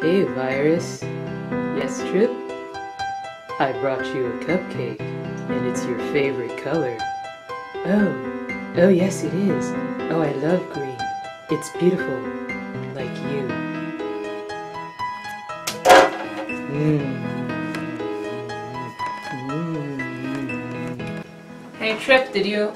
Hey, Virus. Yes, Trip? I brought you a cupcake, and it's your favorite color. Oh, oh yes it is. Oh, I love green. It's beautiful, like you. Mm. mm. Hey Trip, did you